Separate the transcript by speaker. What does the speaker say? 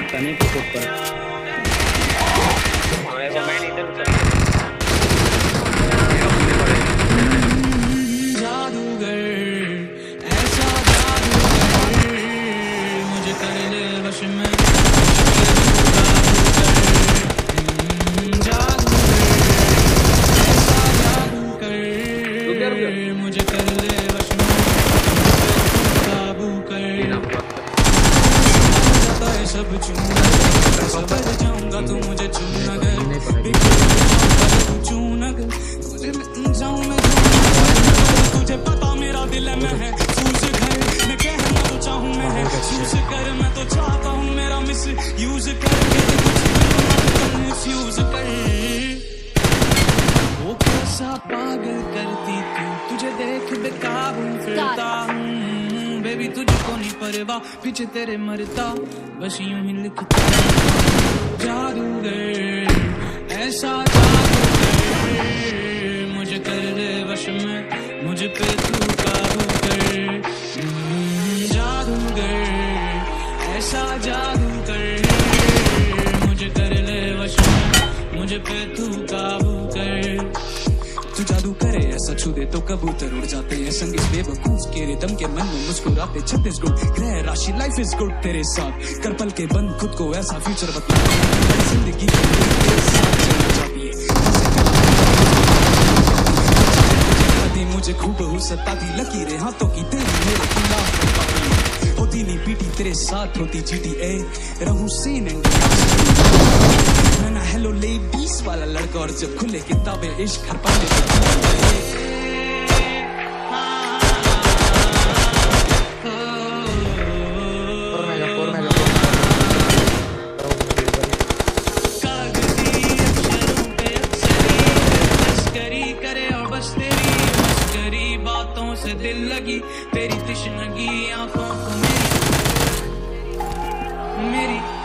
Speaker 1: तने के ऊपर
Speaker 2: मैं इधर
Speaker 3: सब चूना जाऊँगा तू मुझे चूना चूना तुझे जाऊँ मैं तुझे पता मेरा दिल में है। सूझ घर मैं कहना तो चाहूँ मैं है। सूझ कर मैं तो चाहता हूँ मेरा मिस यूज़ कर मिस कर। वो कैसा पागल करती तू तुझे देख बेकाबू बेबी तुझको नहीं परवाह पीछे तेरे मरता, बस यूँ ही लिखता। जादूगर, ऐसा जादूगर, मुझे कर ले वश में, मुझे पे तू काबू कर। जादूगर, ऐसा जादू कर मुझे कर ले वश में, मुझे पे तू काबू तू जादू करे ऐसा छू दे तो कबूतर उड़ जाते हैं। संगीत बेवकूफ़ के रिदम के मन में मुस्कुराते छत्तीसगढ़ ग्रह राशि लाइफ इज़ गुड तेरे साथ। कर पल के बंद खुद को ऐसा फ्यूचर बता। ज़िंदगी है। मुझे खूब हो सताती। लकीरें हाथों की तेरी मेरे खिलाफ होती नहीं पीटी तेरे साथ होती जीटी ए, रहूँ सीन ना हेलो लड़का और जब खुले किताबें इश्क हर से दिल लगी। तेरी तिश्नगी आँखों को मेरी मेरी